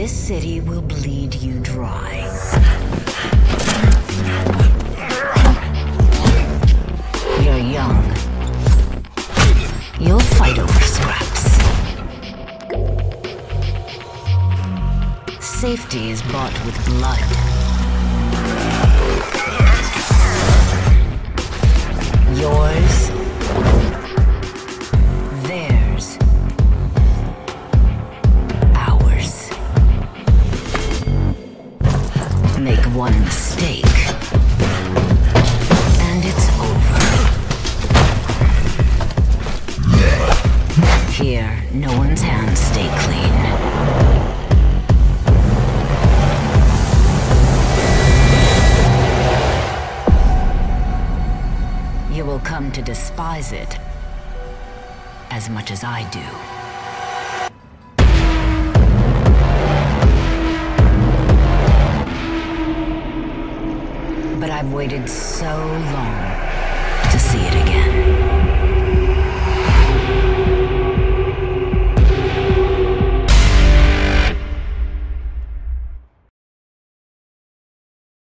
This city will bleed you dry. You're young. You'll fight over scraps. Safety is bought with blood. Make one mistake. And it's over. Here, no one's hands stay clean. You will come to despise it as much as I do. But I've waited so long